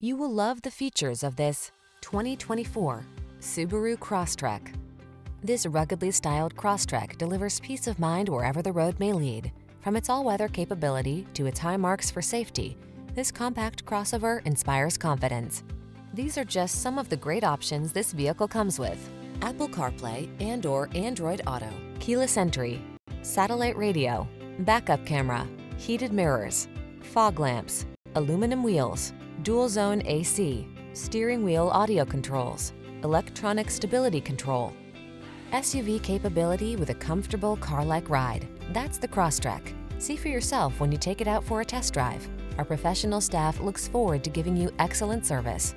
You will love the features of this 2024 Subaru Crosstrek. This ruggedly styled Crosstrek delivers peace of mind wherever the road may lead. From its all-weather capability to its high marks for safety, this compact crossover inspires confidence. These are just some of the great options this vehicle comes with. Apple CarPlay and or Android Auto, keyless entry, satellite radio, backup camera, heated mirrors, fog lamps, aluminum wheels, dual zone AC, steering wheel audio controls, electronic stability control, SUV capability with a comfortable car-like ride. That's the Crosstrek. See for yourself when you take it out for a test drive. Our professional staff looks forward to giving you excellent service.